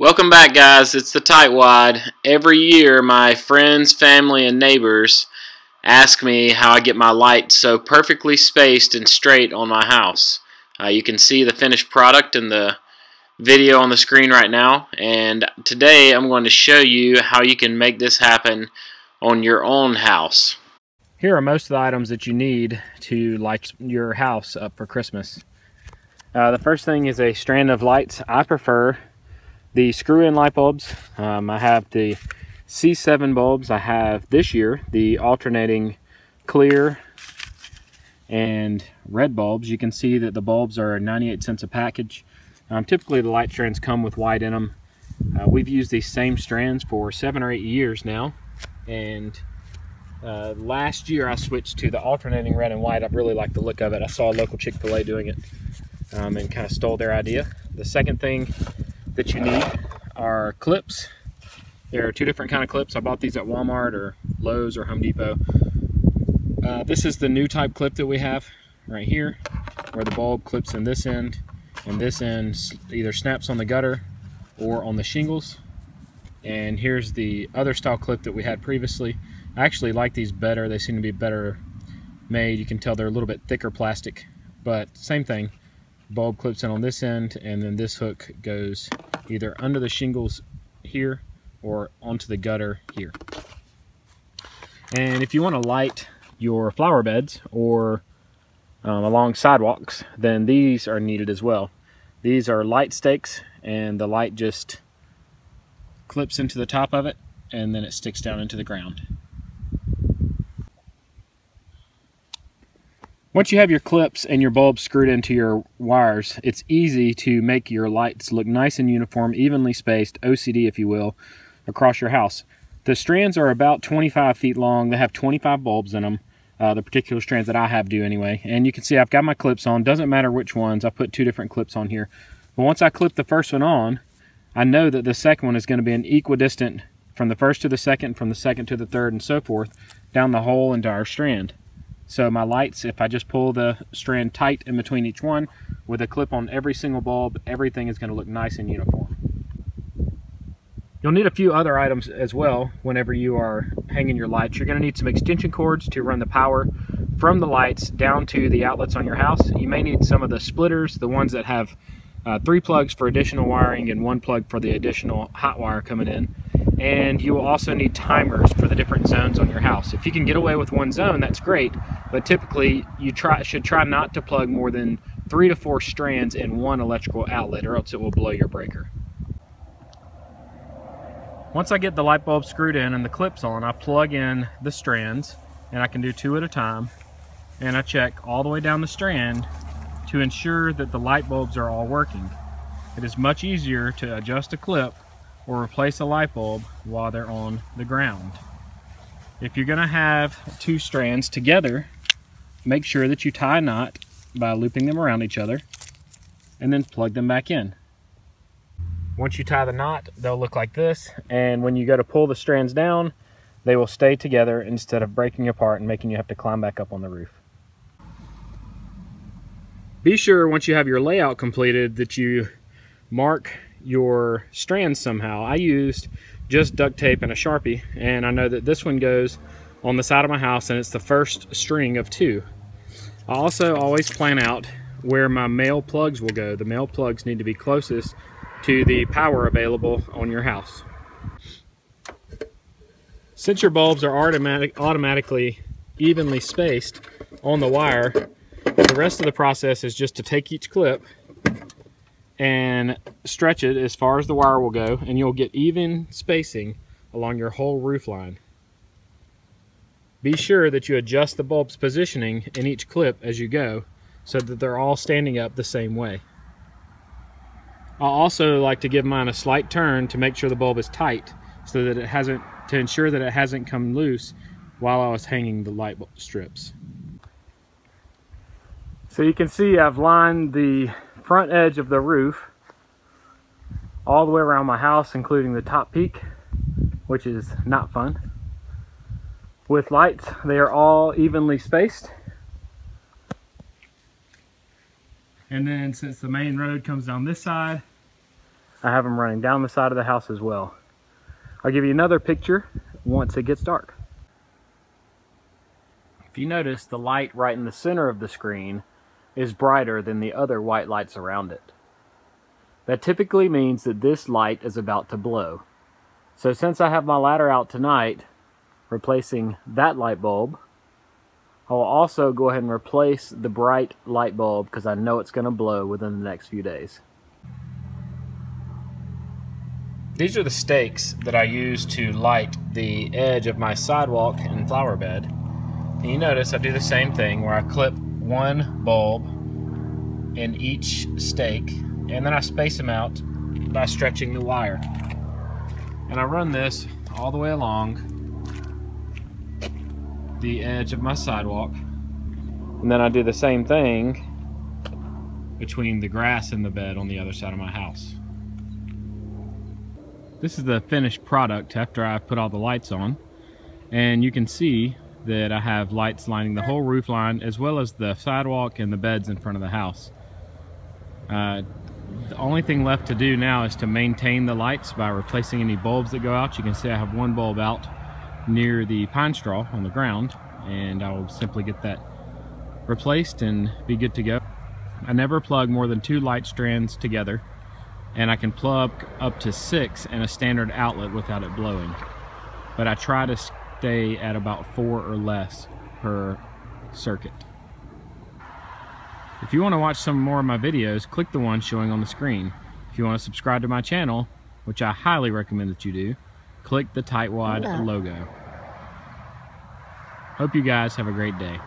Welcome back, guys. It's the Tightwad. Every year, my friends, family, and neighbors ask me how I get my lights so perfectly spaced and straight on my house. Uh, you can see the finished product in the video on the screen right now, and today I'm going to show you how you can make this happen on your own house. Here are most of the items that you need to light your house up for Christmas. Uh, the first thing is a strand of lights. I prefer the screw-in light bulbs. Um, I have the C7 bulbs. I have this year the alternating clear and red bulbs. You can see that the bulbs are 98 cents a package. Um, typically the light strands come with white in them. Uh, we've used these same strands for seven or eight years now and uh, last year I switched to the alternating red and white. I really like the look of it. I saw a local Chick-fil-A doing it um, and kind of stole their idea. The second thing that you need are clips. There are two different kind of clips. I bought these at Walmart or Lowe's or Home Depot. Uh, this is the new type clip that we have right here, where the bulb clips in this end, and this end either snaps on the gutter or on the shingles. And here's the other style clip that we had previously. I actually like these better. They seem to be better made. You can tell they're a little bit thicker plastic, but same thing bulb clips in on this end and then this hook goes either under the shingles here or onto the gutter here. And if you want to light your flower beds or um, along sidewalks, then these are needed as well. These are light stakes and the light just clips into the top of it and then it sticks down into the ground. Once you have your clips and your bulbs screwed into your wires, it's easy to make your lights look nice and uniform, evenly spaced, OCD if you will, across your house. The strands are about 25 feet long. They have 25 bulbs in them. Uh, the particular strands that I have do anyway. And you can see I've got my clips on. Doesn't matter which ones. I put two different clips on here. But once I clip the first one on, I know that the second one is going to be an equidistant from the first to the second, from the second to the third, and so forth, down the whole entire strand. So my lights, if I just pull the strand tight in between each one with a clip on every single bulb, everything is going to look nice and uniform. You'll need a few other items as well whenever you are hanging your lights. You're going to need some extension cords to run the power from the lights down to the outlets on your house. You may need some of the splitters, the ones that have uh, three plugs for additional wiring and one plug for the additional hot wire coming in and you will also need timers for the different zones on your house. If you can get away with one zone, that's great, but typically you try should try not to plug more than three to four strands in one electrical outlet or else it will blow your breaker. Once I get the light bulb screwed in and the clips on, I plug in the strands and I can do two at a time and I check all the way down the strand to ensure that the light bulbs are all working. It is much easier to adjust a clip or replace a light bulb while they're on the ground. If you're going to have two strands together, make sure that you tie a knot by looping them around each other and then plug them back in. Once you tie the knot, they'll look like this, and when you go to pull the strands down, they will stay together instead of breaking apart and making you have to climb back up on the roof. Be sure once you have your layout completed that you mark your strands somehow. I used just duct tape and a Sharpie, and I know that this one goes on the side of my house, and it's the first string of two. I also always plan out where my male plugs will go. The male plugs need to be closest to the power available on your house. Since your bulbs are automatic, automatically evenly spaced on the wire, the rest of the process is just to take each clip and stretch it as far as the wire will go and you'll get even spacing along your whole roof line. Be sure that you adjust the bulb's positioning in each clip as you go so that they're all standing up the same way. I'll also like to give mine a slight turn to make sure the bulb is tight so that it hasn't, to ensure that it hasn't come loose while I was hanging the light strips. So you can see I've lined the front edge of the roof all the way around my house, including the top peak, which is not fun. With lights, they are all evenly spaced. And then since the main road comes down this side, I have them running down the side of the house as well. I'll give you another picture once it gets dark. If you notice, the light right in the center of the screen is brighter than the other white lights around it. That typically means that this light is about to blow. So since I have my ladder out tonight, replacing that light bulb, I will also go ahead and replace the bright light bulb because I know it's going to blow within the next few days. These are the stakes that I use to light the edge of my sidewalk and flower bed. And you notice I do the same thing where I clip one bulb in each stake and then I space them out by stretching the wire. And I run this all the way along the edge of my sidewalk. And then I do the same thing between the grass and the bed on the other side of my house. This is the finished product after I put all the lights on. And you can see that I have lights lining the whole roof line as well as the sidewalk and the beds in front of the house. Uh, the only thing left to do now is to maintain the lights by replacing any bulbs that go out. You can see I have one bulb out near the pine straw on the ground and I will simply get that replaced and be good to go. I never plug more than two light strands together and I can plug up to six in a standard outlet without it blowing. But I try to stay at about four or less per circuit. If you want to watch some more of my videos, click the one showing on the screen. If you want to subscribe to my channel, which I highly recommend that you do, click the Tightwad logo. Hope you guys have a great day.